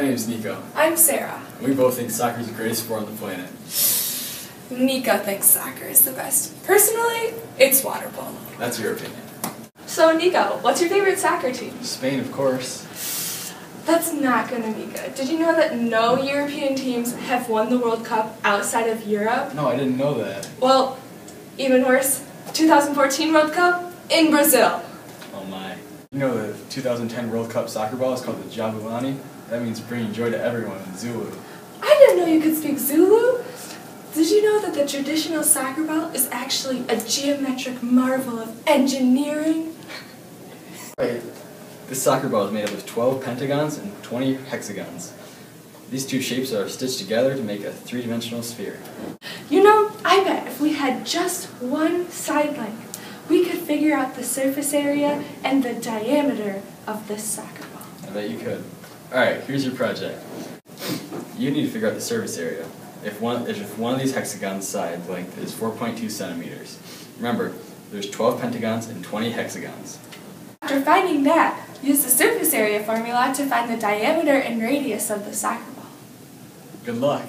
My name is Nico. I'm Sarah. We both think soccer is the greatest sport on the planet. Nico thinks soccer is the best. Personally, it's water polo. That's your opinion. So, Nico, what's your favorite soccer team? Spain, of course. That's not going to be good. Did you know that no European teams have won the World Cup outside of Europe? No, I didn't know that. Well, even worse, 2014 World Cup in Brazil. Oh my. You know the 2010 World Cup soccer ball is called the Jabulani? That means bringing joy to everyone in Zulu. I didn't know you could speak Zulu. Did you know that the traditional soccer ball is actually a geometric marvel of engineering? Right. This soccer ball is made up of 12 pentagons and 20 hexagons. These two shapes are stitched together to make a three-dimensional sphere. You know, I bet if we had just one side length, we could figure out the surface area and the diameter of this soccer ball. I bet you could. Alright, here's your project. You need to figure out the surface area. If one, if one of these hexagons side length is 4.2 centimeters. Remember, there's 12 pentagons and 20 hexagons. After finding that, use the surface area formula to find the diameter and radius of the soccer ball. Good luck.